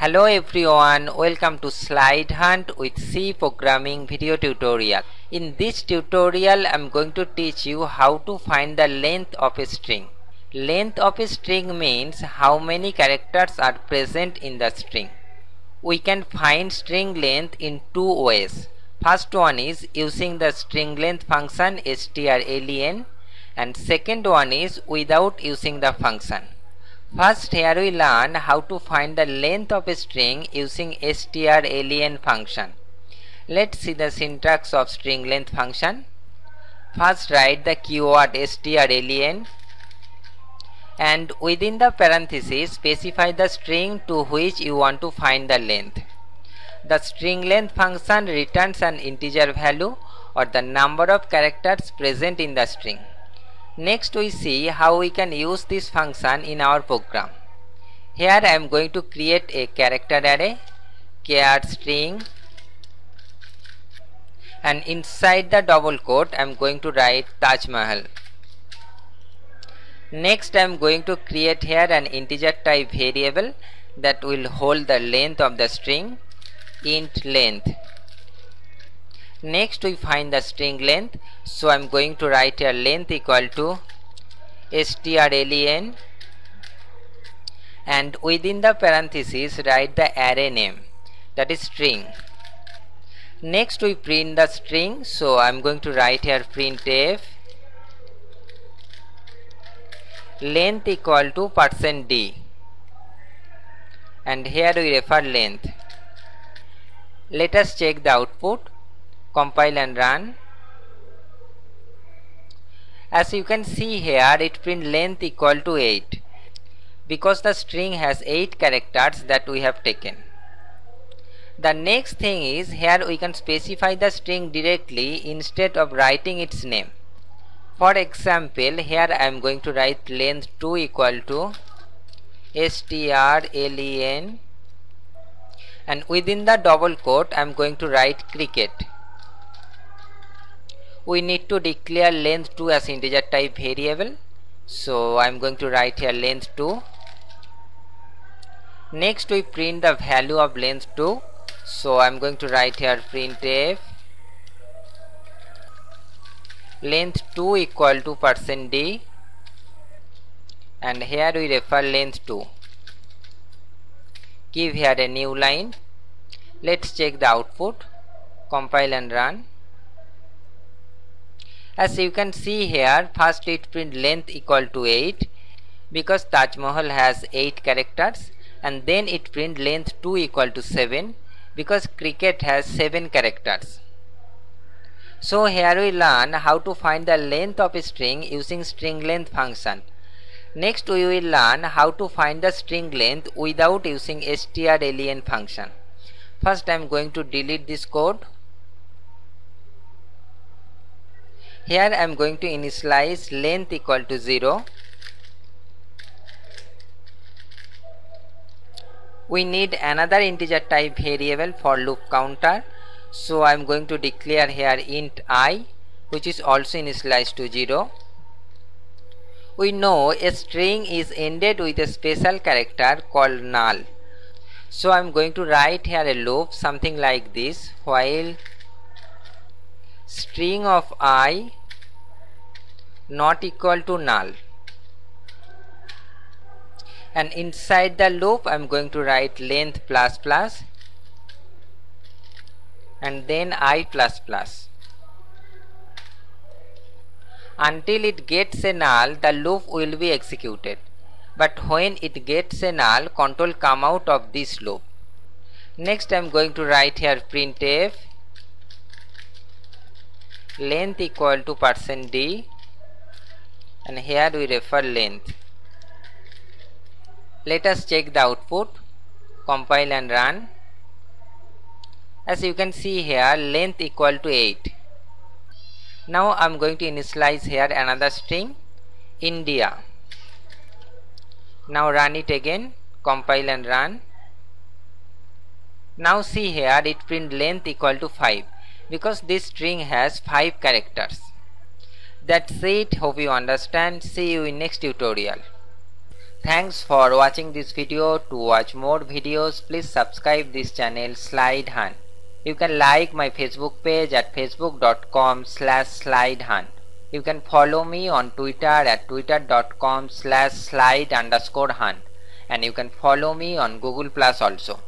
Hello everyone, welcome to Slide Hunt with C programming video tutorial. In this tutorial, I am going to teach you how to find the length of a string. Length of a string means how many characters are present in the string. We can find string length in two ways. First one is using the string length function strlen and second one is without using the function. First here we learn how to find the length of a string using strlen function. Let's see the syntax of string length function. First write the keyword strlen and within the parenthesis specify the string to which you want to find the length. The string length function returns an integer value or the number of characters present in the string. Next we see how we can use this function in our program. Here I am going to create a character array char string and inside the double quote I am going to write Taj Mahal. Next I am going to create here an integer type variable that will hold the length of the string int length next we find the string length. So I'm going to write here length equal to strlen. And within the parenthesis write the array name that is string. Next we print the string. So I'm going to write here printf length equal to percent %d. And here we refer length. Let us check the output compile and run. As you can see here it print length equal to 8 because the string has 8 characters that we have taken. The next thing is here we can specify the string directly instead of writing its name. For example here I am going to write length 2 equal to strlen and within the double quote I am going to write cricket we need to declare length 2 as integer type variable. So I'm going to write here length 2 next we print the value of length 2 so I'm going to write here printf length 2 equal to percent %d. And here we refer length 2 give here a new line. Let's check the output. Compile and run as you can see here first it print length equal to 8 because Taj Mahal has 8 characters and then it print length 2 equal to 7 because cricket has 7 characters. So here we learn how to find the length of a string using string length function. Next we will learn how to find the string length without using strlen function. First I am going to delete this code here I am going to initialize length equal to 0 we need another integer type variable for loop counter. So I am going to declare here int i which is also initialized to 0 we know a string is ended with a special character called null. So I'm going to write here a loop something like this while string of i not equal to null. And inside the loop I'm going to write length plus plus and then i plus plus. Until it gets a null the loop will be executed. But when it gets a null control come out of this loop. Next I'm going to write here printf length equal to percent %d and here we refer length. Let us check the output, compile and run. As you can see here length equal to 8. Now I am going to initialize here another string India. Now run it again, compile and run. Now see here it print length equal to 5 because this string has 5 characters. That's it. Hope you understand. See you in next tutorial. Thanks for watching this video. To watch more videos, please subscribe this channel Slide Hunt. You can like my Facebook page at facebook.com slash slidehunt. You can follow me on Twitter at twitter.com slash slide underscore hunt and you can follow me on Google Plus also.